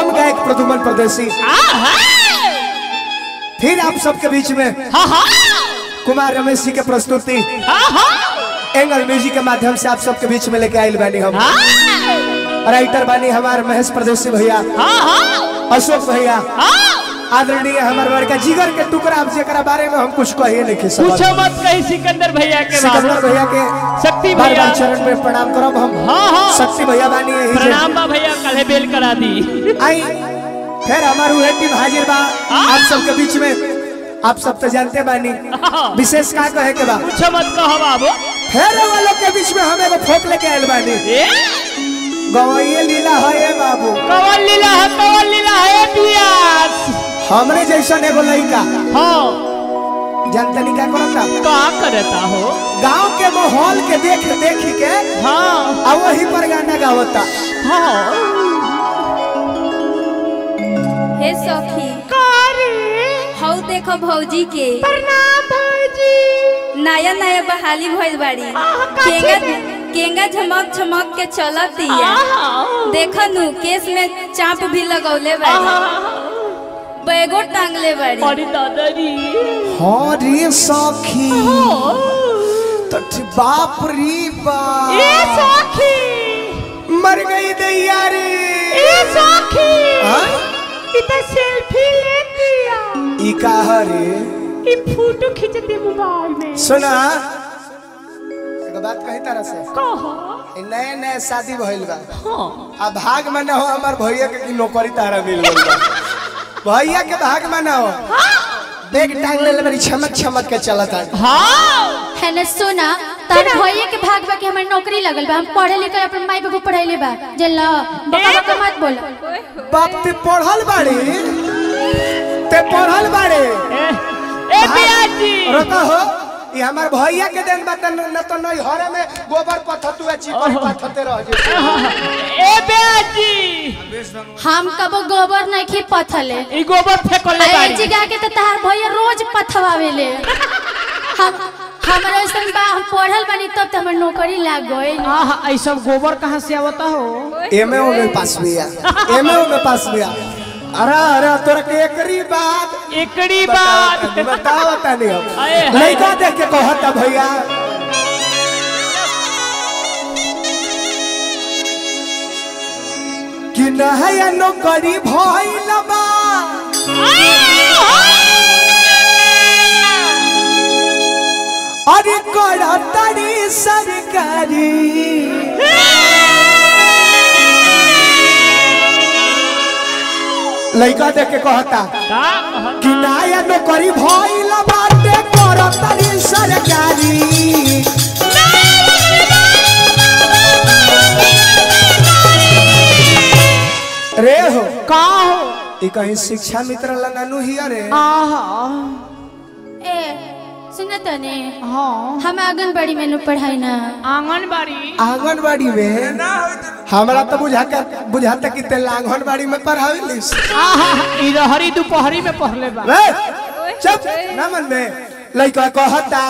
हम गायक प्रदुमन परदेसी फिर आप सबके बीच में कुमार रमेश जी के प्रस्तुति। एंगल म्यूज़िक के माध्यम से आप सबके बीच में लेके आए बानी हम। राइटर बानी हमारे महेश प्रदेशी भैया। अशोक भैया। आदरणीय हमारे बड़का जिगर के टुकड़ा अब जेकरा बारे में हम कुछ कहिए नहीं पूछो मत कहीं सिकंदर भैया के सिकंदर भैया के शक्ति भैया। चरण में प्रणाम करब हम। हाँ हाँ। शक्ति भैया बानी यही प्रणाम बा भैया कल बेल करा दी। आई फिर हमार उहे टीम हाजिर बा। आप सबके बीच में आप सब तो जानते बानी। विशेष का कहे के बा? पूछो मत कहो बाबू। फिर वालों के बीच में हम एगो फोक लेके आयल बानी। गवैये लीला है बाबू। कवन लीला है कवन लीला है पियास हमरे जैसन एगो लड़का हाँ। जनतनी का करता का करता हो? गाँव के माहौल के देख देख के हाँ। आ वही पर गाना गावता। हाँ। हे सखी। कारी। हौ देखो भौजी के। प्रणाम भौजी। नया नया बहाली भइल बाड़ी। केंगा केंगा झमक झमक के चलत दिया आहा। देखो नु केस में चाप भी लगौले बाड़ी। बैगो टांगले बाड़ी अरे दादाजी। हाँ रे सखी। ओ तो बाप रे ए बाप सखी। मर गई दैया रे ए सखी। हाँ? इधर सेल्फी ले दिया ई का रे ई फ़ोटो खींचते मोबाइल में। सुना? एगो बात कही तरह से। कहो। नए नए शादी भइल बा। हाँ। आ भाग में न हो हमार भैया के की नौकरी तारा मिल गइल बा। भैया के भाग में न हो। बैग टांग ले मेरी छमक छमक के चलत है। हाँ। है ना सुना। तार भैया के भाग बा के हमर नौकरी लगल बा हम पढ़े लिखे अपन माई बाबू पढ़ाइले बा। ल बका बका मत बोल। बाप ते पढ़ल बाड़ी ते पढ़ल बाड़ी। ए बियाजी। रोका हो। ये हमार भैया के देन बा त न तो नहीं हरे में गोबर पथतुआ चिपरी पथते रह जे ए पियाजी हम कबो गोबर नहीं खी पथले। ई गोबर फेंकले आई बाड़ी। जगह के त तार भैया रोज पथवावेले हम हमरा ऐसन बा हम पढ़ल बानी तब त हमर नौकरी लाग गइल आहा ई सब गोबर कहाँ से आवता हो? एमे ओ में पास बिया एमे ओ में पास बिया अरे अरे तोरा के एकरी बात। एकड़ी बात। बताओ बता नहीं हम लड़का देख के कहता भैया। कि नहया नौकरी भइल बा। अरे करतरी सरकारी। लड़का देख के कहता का नया नौकरी भइल बाटे करतरी सरकारी। रे हो का हो? ई कहीं शिक्षा मित्र लनानु हिया रे आहा। तने। हाँ। हम आंगनबाड़ी में नु पढ़ाई ना। आंगनबाड़ी? आंगनबाड़ी में? हमरा तो बुझाता बुझाता कि ते आंगनबाड़ी में पढ़ावेलिस। आहा ई रहरी दोपहरी में पढ़ले बा। रे चुप ना मन में लड़का कहता?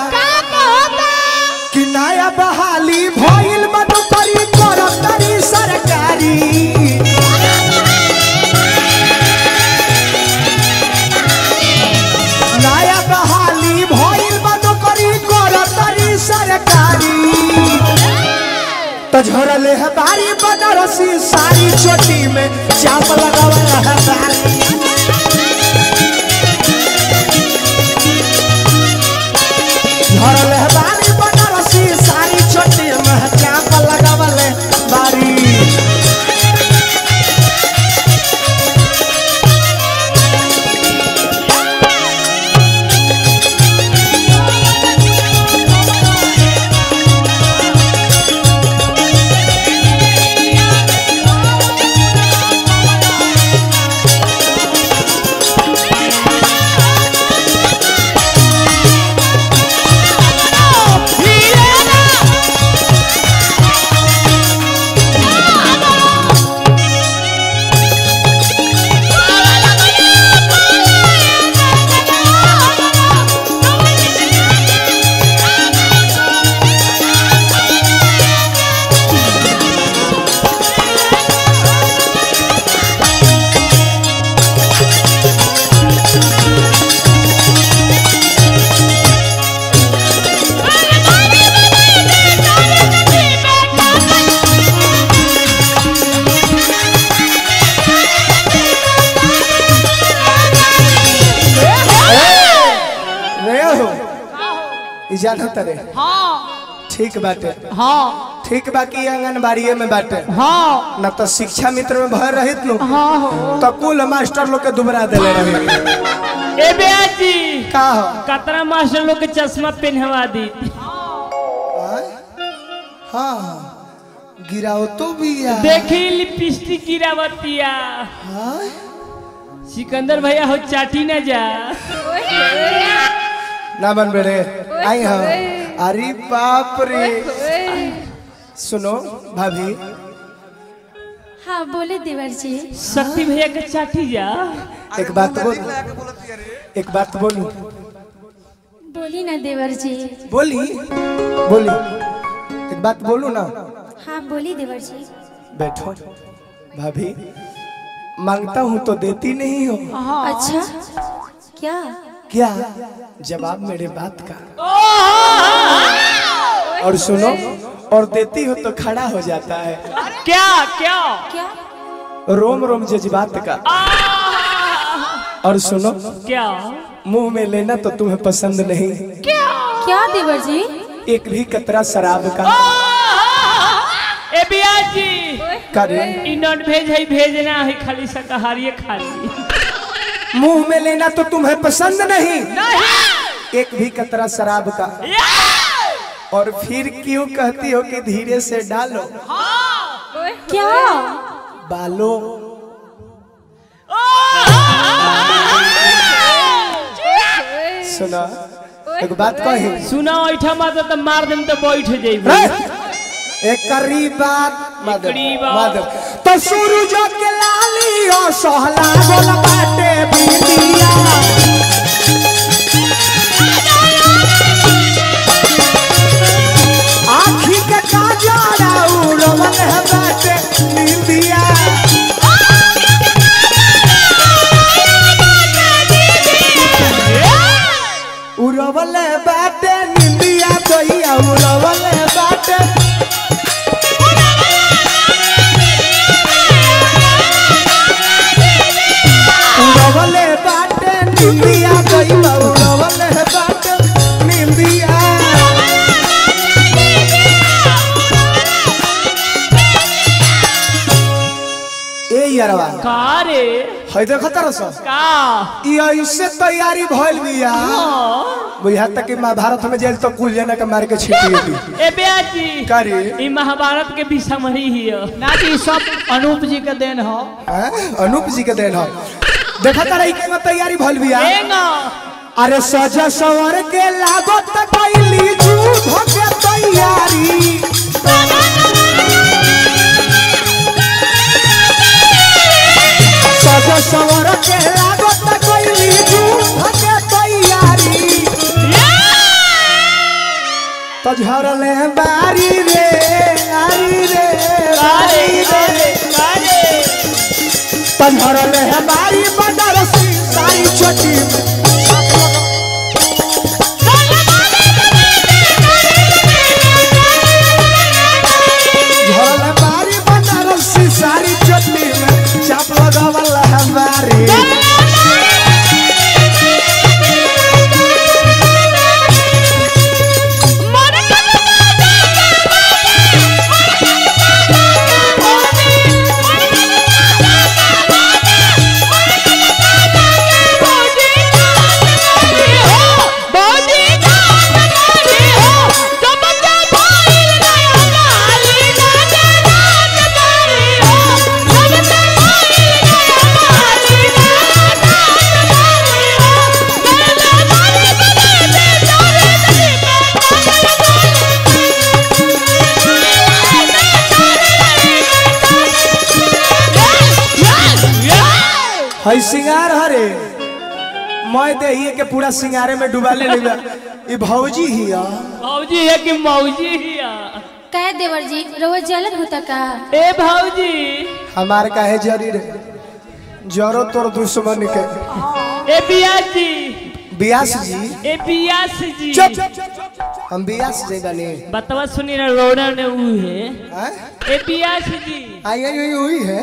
कि नया बहाली भइल बा नौकरी करतरी सरकारी। झरले है बारी बदरसी सारी चोटी में चाप लगावा है इजाज़त रे हाँ। ठीक बाटे हाँ। ठीक बाकी आंगनबाड़िए में बाटे। हाँ। न तो शिक्षा मित्र में भय रहित नु। हाँ। तो कुल मास्टर लोग के दुबरा देले रही। ए बेटी का हो? कतरा मास्टर लोग के चश्मा पहनवा दी। आय? हाँ गिराओ तो भी यार देखी लिपस्टिक गिरावतिया। हाँ? सिकंदर भैया हो चाटी न जा। ना बन बेरे आई हाँ। अरे बाप रे सुनो भाभी। हाँ बोले देवर जी। शक्ति भैया के चाटी जा। एक बात बोल। एक बात बोलू। बोली ना देवर जी। बोली? बोली। एक बात बोलू ना। हाँ बोली देवर जी। बैठो। भाभी माँगता हूँ तो देती नहीं हो। अच्छा क्या? क्या जवाब मेरे बात का? और सुनो और देती हो तो खड़ा हो जाता है। क्या क्या? क्या? रोम रोम जज्बात का। और सुनो क्या? मुँह में लेना तो तुम्हें पसंद नहीं। क्या? क्या देवर जी? एक भी कतरा शराब का। ए जी वेज है भेजना है खाली शाकाहारी खाली। मुँह में लेना तो तुम्हें पसंद नहीं। एक भी कतरा शराब का। और फिर क्यों कहती हो कि धीरे से डालो? क्या? बालो। सुना एक बात कही। सुना ऐठा माता तो मार देम तो बैठ जेबे एक करी बात मदर एकरी बात। तो सूरज के सोहला गोल बाटे बिंदिया ए यारवा का रे? है देखो तरस का? ई ऐसे तैयारी भइल बिया। बुझा तक कि महाभारत में जेल तो कुल जना के मार के छीटिए दी ए जी का रे? ई महाभारत के विषमरी ही है ना जी सब अनूप जी के देन हो। अनूप जी के देन हो। देखा तारा ई के तैयारी भइल बिया। एँगा अरे सजा सवर के लागो तक झरले बारी रे आरी रे बारी रे। बारी। झरले बारी बनारसी सारी छोटी पूरा सिंगारे में डुबा ले लेगा। ये भौजी ही है भौजी है कि मौजी ही है कह देवर जी रोज जलन होता का। ए भौजी हमार का है जरी रे? जरो तोर दुश्मन के। ए बिया जी बियास जी। ए बियास जी। चुप हम बियास जी बने बतवा सुनी ना रोना ने ऊ है। हैं? ए बियास जी। आई आई आई हुई है।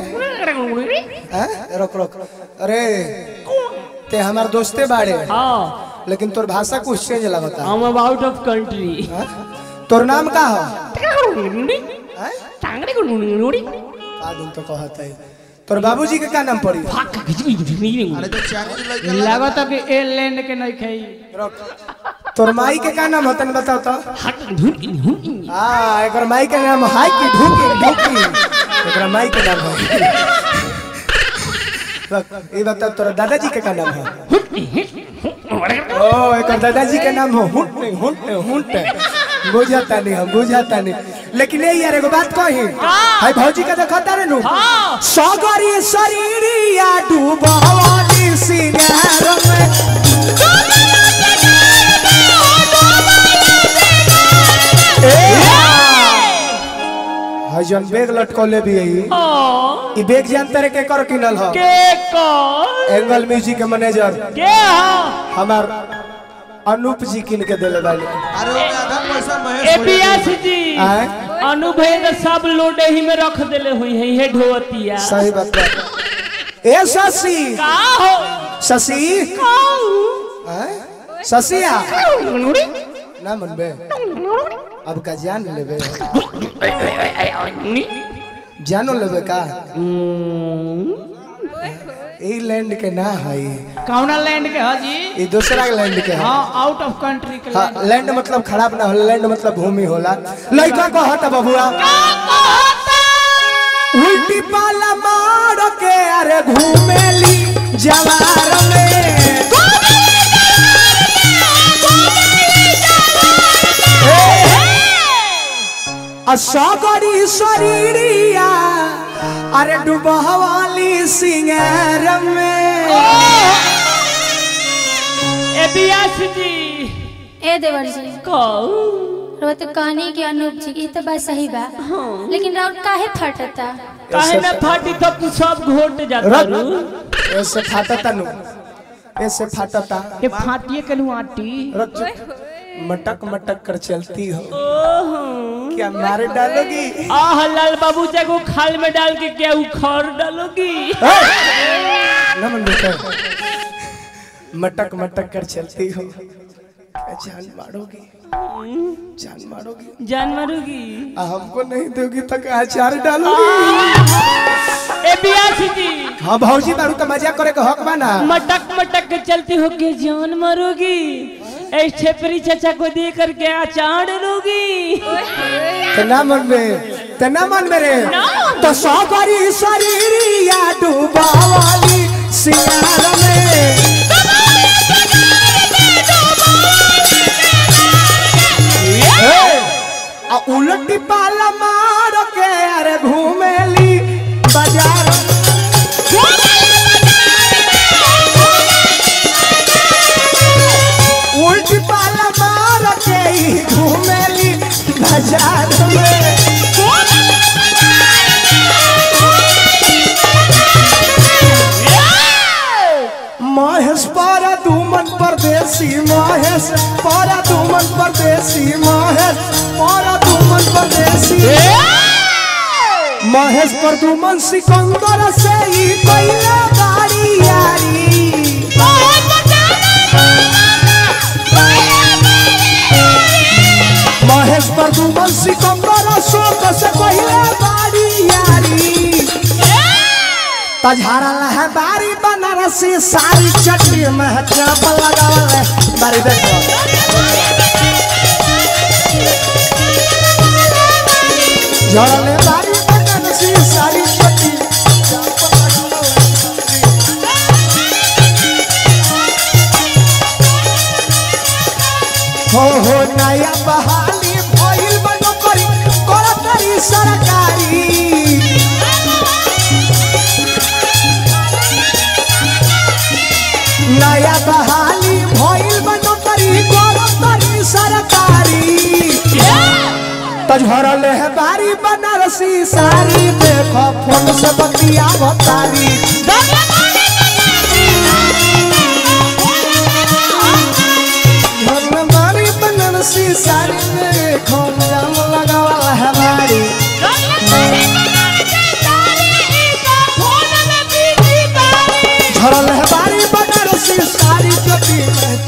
हैं? रुक रुक। अरे। ते हमार दोस्ते बाड़े। हाँ। लेकिन तोर भाषा कुछ चेंज लगता है हम अब आउट ऑफ़ कंट्री? तोर नाम का हो? हैं? टांगड़ी को का दिन तो कहत है। तोर बाबूजी के का नाम पड़ी? अरे तो लागत कि ए लैंड के नहीं खाई तोर माई के का नाम होतन बताओ तो। हाँ एक माई के नाम हाई की ढूकी ढूकी। एक माई के नाम है। ये बता तोरा दादाजी के नाम है ओ एक दादाजी के नाम हो हुट नहीं हुट नहीं हुट बुझाता नहीं हम बुझाता नहीं लेकिन ये यार एगो बात कही हाय भौजी का देखा तारे नु सगरी शरीरिया डूबवानी सिंगार में जन बैग लटकौले भी है। ई बैग जानते रे के कर किनल ह? के कौन एंगल म्यूज़िक के मैनेजर। के हाँ? हमार अनूप जी किन के देले बानी अरे आधा पैसा महेश एपीएस जी आए? अनुभव तो सब लोड ही में रख देले हुई है ये ढोतिया सही बात है। ए शशि। का हो? शशि? का आए? शशिया? ना मनबे। अब का जान लेबे। जानो लेबे का। ई लैंड के ना है। कौना लैंड के हाजी ई दूसरा लैंड के है। आउट ऑफ़ कंट्री के हाँ लैंड मतलब खराब ना होला लैंड मतलब भूमि होला। लड़का को हट बबुआ उल्टी पाला मार के अरे घूमेली जवार में। असगरी शरीरिया अरे डुबहवाली सिंगार में एपीएस जी। ए देवर जी। कौन रउआ तो कहनी कि अनूप जी ई तो बात सही बा। लेकिन राउर काहे फटता? काहे ना फाटी तो तू सब घोट जाता रू। ऐसे फाटता नु। ऐसे फाटता। ये फाटिए के आटी। मटक मटक कर चलती हो। क्या मारे डालोगी। आह लाल बाबू को खाल में डाल के क्या उखाड़ डालोगी? नमन बेटा मटक मटक कर चलती हो। जान मारोगी। जान मारोगी। जान मारोगी। हमको नहीं दोगी तो अचार डालोगी? जी हाँ भौजी बारू तो मज़ा करे के हक बना मटक मटक के चलती हो के जान मारोगी। छेपरी चाचा को दे करके अचार लोगी। तो ना मन में तो ना मन में रे। तो सौकरी शरीरिया डूबा वाली सिंगार में। उलटी पाला मार के अरे घूमेली बाज़ार महेश, पारा दुमन परदेसी महेश, पारा दुमन परदेसी महेश, पारा महेश पर सिकंदर से ही कोइला बारी यारी। महेश पर दुमन सिकंदर शोक से पहले बारी यारी। तजहरा लह बारी, बनारसी सारी चटनी में चाप लगावल बारी देखो झड़ले तझरल है बारी बनारसी सारी देखो फ़ोन से बतिया बतारी बारी बनारसी सारी देखो जाम लगावल है बारी झरल है बारी बनारसी सारी चोटी में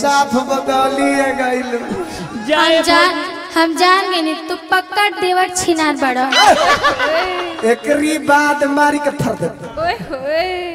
साफ़ बदलिए गइल। हम जान हम जान गए नहीं तू पक्का देवर छिनार बड़ा। एकरी बाद मारी के फर दे। ओए होए